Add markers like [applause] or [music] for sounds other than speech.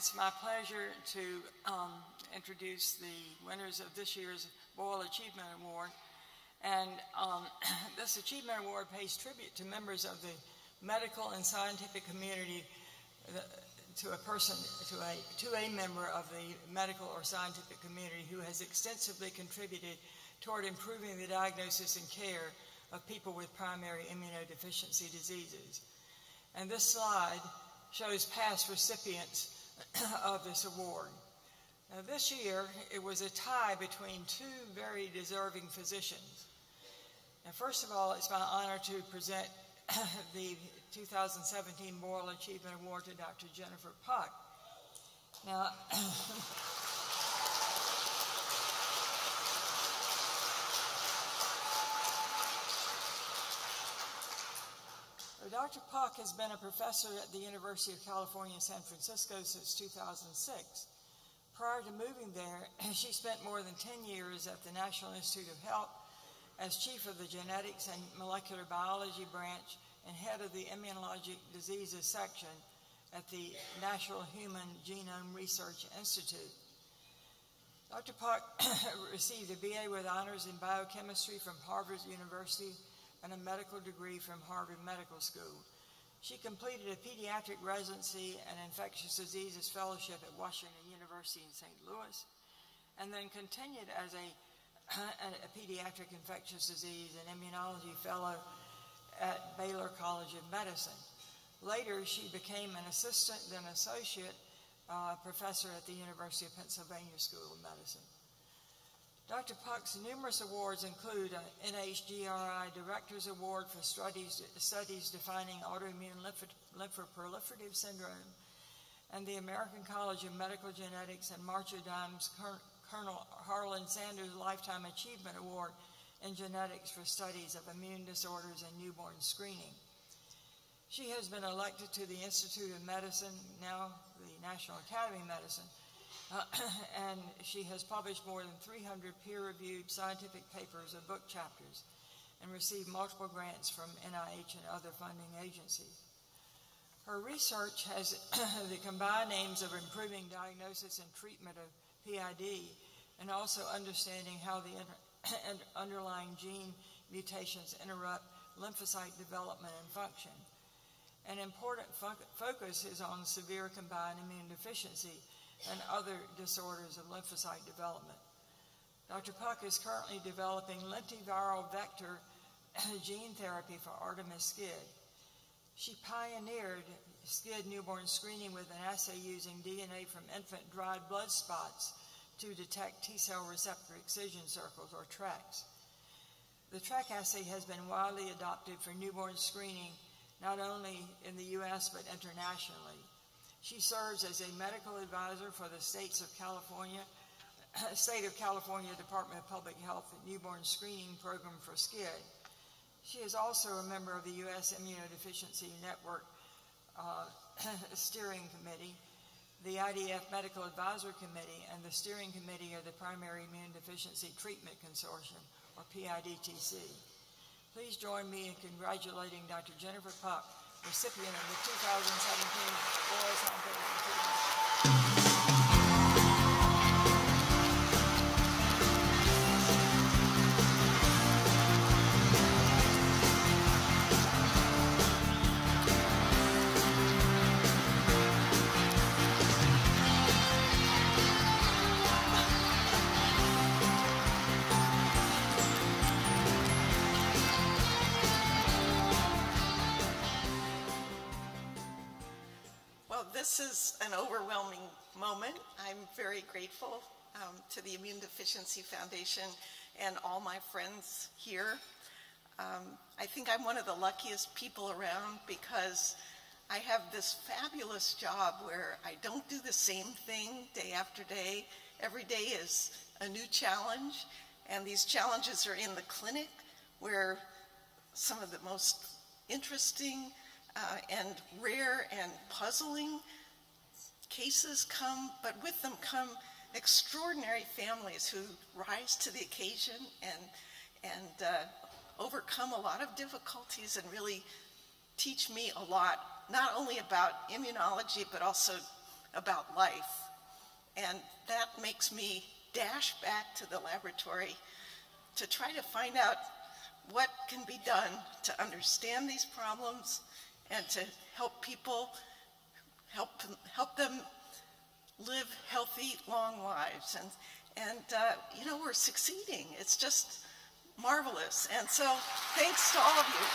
it's my pleasure to um, introduce the winners of this year's Boyle Achievement Award. And um, [clears throat] this Achievement Award pays tribute to members of the medical and scientific community, uh, to a person, to a, to a member of the medical or scientific community who has extensively contributed toward improving the diagnosis and care of people with primary immunodeficiency diseases. And this slide shows past recipients [coughs] of this award. Now, this year, it was a tie between two very deserving physicians. Now, first of all, it's my honor to present [coughs] the 2017 Boyle Achievement Award to Dr. Jennifer Puck. Now, [coughs] Dr. Puck has been a professor at the University of California, San Francisco since 2006. Prior to moving there, [clears throat] she spent more than 10 years at the National Institute of Health as chief of the Genetics and Molecular Biology branch and head of the Immunologic Diseases section at the National Human Genome Research Institute. Dr. Puck [clears throat] received a BA with honors in biochemistry from Harvard University and a medical degree from Harvard Medical School. She completed a pediatric residency and infectious diseases fellowship at Washington University in St. Louis, and then continued as a, [clears throat] a pediatric infectious disease and immunology fellow at Baylor College of Medicine. Later, she became an assistant, then associate uh, professor at the University of Pennsylvania School of Medicine. Dr. Puck's numerous awards include an NHGRI Director's Award for studies, studies defining autoimmune lymphoproliferative syndrome, and the American College of Medical Genetics and March of Dimes Colonel Harland Sanders Lifetime Achievement Award in Genetics for Studies of Immune Disorders and Newborn Screening. She has been elected to the Institute of Medicine, now the National Academy of Medicine, uh, [clears throat] and she has published more than 300 peer-reviewed scientific papers and book chapters and received multiple grants from NIH and other funding agencies. Her research has [clears throat] the combined aims of improving diagnosis and treatment of PID and also understanding how the [clears throat] underlying gene mutations interrupt lymphocyte development and function. An important fo focus is on severe combined immune deficiency and other disorders of lymphocyte development. Dr. Puck is currently developing lentiviral vector [coughs] gene therapy for Artemis SCID. She pioneered SCID newborn screening with an assay using DNA from infant dried blood spots to detect T cell receptor excision circles or TRECs. The TREC assay has been widely adopted for newborn screening not only in the U.S. but internationally. She serves as a medical advisor for the states of California, [clears throat] State of California Department of Public Health Newborn Screening Program for SCID. She is also a member of the U.S. Immunodeficiency Network uh, [clears throat] Steering Committee, the IDF Medical Advisor Committee, and the Steering Committee of the Primary Immune Deficiency Treatment Consortium, or PIDTC. Please join me in congratulating Dr. Jennifer Puck recipient of the 2017 Boyle Scientific very grateful um, to the Immune Deficiency Foundation and all my friends here. Um, I think I'm one of the luckiest people around because I have this fabulous job where I don't do the same thing day after day. Every day is a new challenge, and these challenges are in the clinic where some of the most interesting uh, and rare and puzzling cases come, but with them come extraordinary families who rise to the occasion and, and uh, overcome a lot of difficulties and really teach me a lot, not only about immunology, but also about life. And that makes me dash back to the laboratory to try to find out what can be done to understand these problems and to help people, help, help them live healthy, long lives. And, and uh, you know, we're succeeding. It's just marvelous. And so thanks to all of you.